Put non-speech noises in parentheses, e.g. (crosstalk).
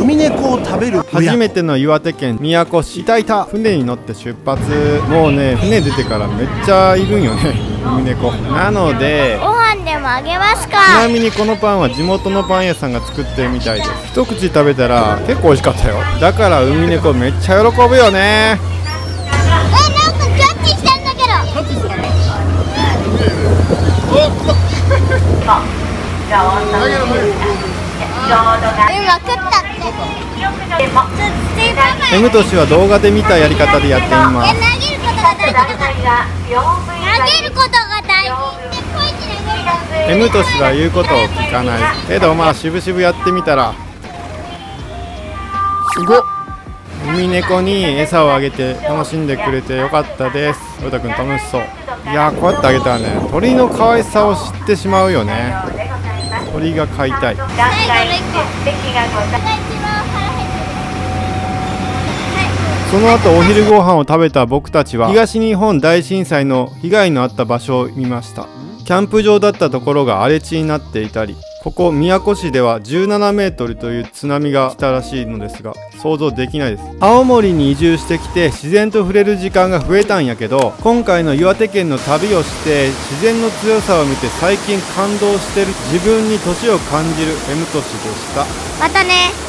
ウミネコを食べる初めての岩手県宮古市。いたいた船に乗って出発。もうね船出てからめっちゃいるんよね (laughs) ウミネコ。なのでご飯でもあげますちかなみにこのパンは地元のパン屋さんが作ってるみたいです。一口食べたら結構美味しかったよ。だからウミネコめっちゃ喜ぶよね。えなんかキャッチしてんだけど (laughs) エムトシは動画で見たやり方でやってみます投げることが大事。投げることが大事。でこいつ投げるエムトシは言うことを聞かない。けどまあ渋々やってみたら。すごっ。ウミネコに餌をあげて楽しんでくれてよかったです。ヨタくん楽しそう。いやこうやってあげたらね鳥の可愛さを知ってしまうよね。鳥が飼いたい最後の一個が一番腹減ってるその後お昼ご飯を食べた僕たちは東日本大震災の被害のあった場所を見ました。キャンプ場だったところが荒れ地になっていたりここ宮古市では17メートルという津波が来たらしいのですが想像できないです。青森に移住してきて自然と触れる時間が増えたんやけど今回の岩手県の旅をして自然の強さを見て最近感動してる自分に年を感じる M 都市でした。またね